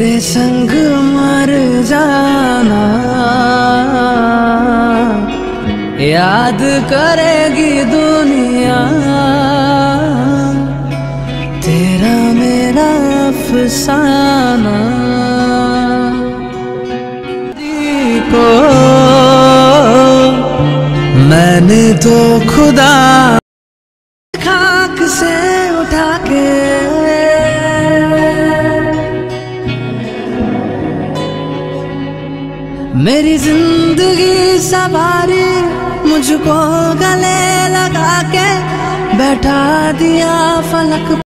तेरे संग मर जाना। याद करेगी दुनिया। तेरा मेरा अफसाना। को मैंने तो खुदा मेरी ज़िंदगी सवारी मुझको गले लगा के बैठा दिया फलक